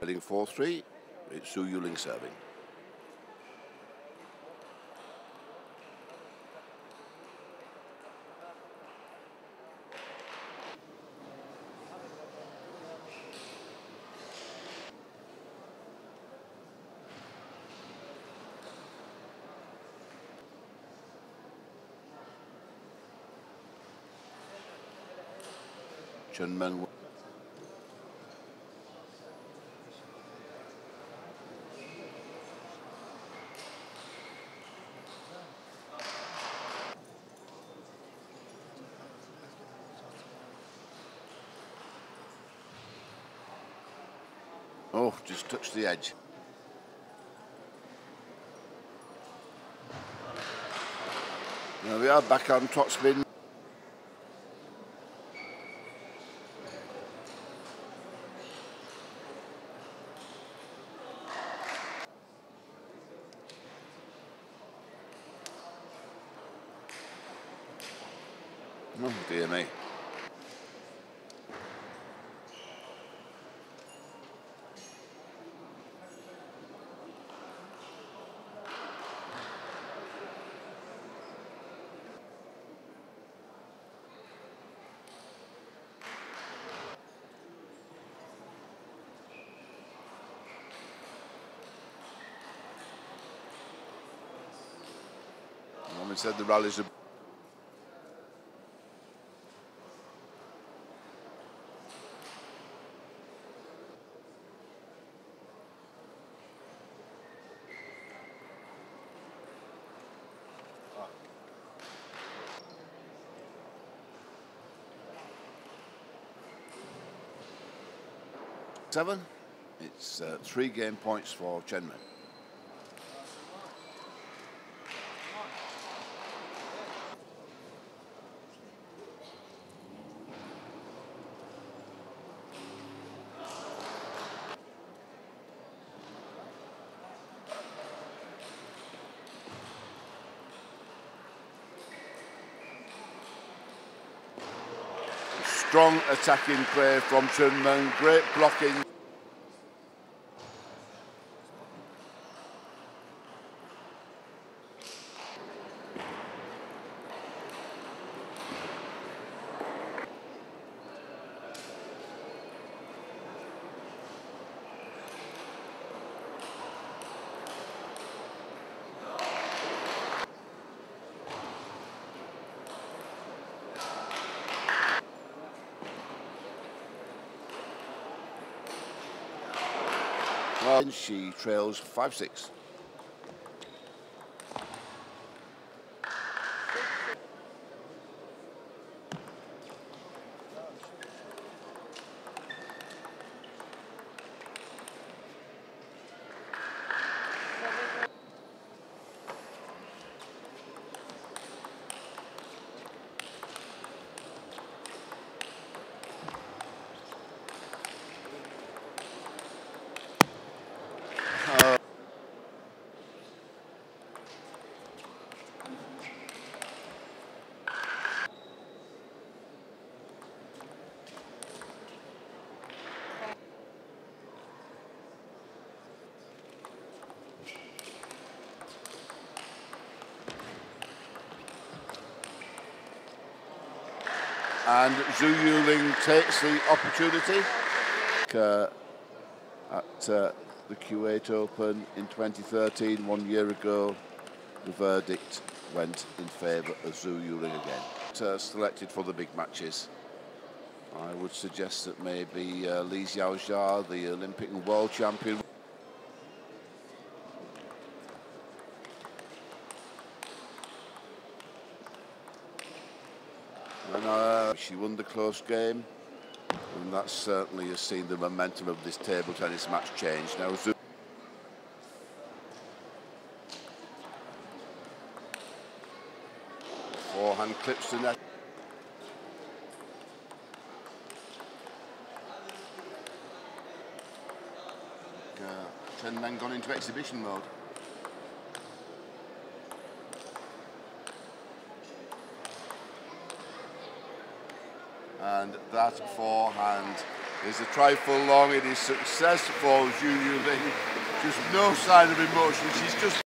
Heading 4-3, it's Zhu Yuling serving. Chen Meng Oh, just touched the edge. There we are, back on top spin. Oh dear me. Said the rallies are seven. It's uh, three game points for Chen Meng. Strong attacking play from Chen Meng, great blocking. She trails 5-6. And Zhu Yuling takes the opportunity. Uh, at uh, the Kuwait Open in 2013, one year ago, the verdict went in favour of Zhu Yuling again. Uh, selected for the big matches. I would suggest that maybe uh, Li Xiaoxia, the Olympic and world champion, And uh, she won the close game, and that certainly has seen the momentum of this table tennis match change. Now, forehand clips the net. Uh, Chen Meng gone into exhibition mode. And that forehand is a trifle long. It is success for Zhu Yuling. Just no sign of emotion. She's just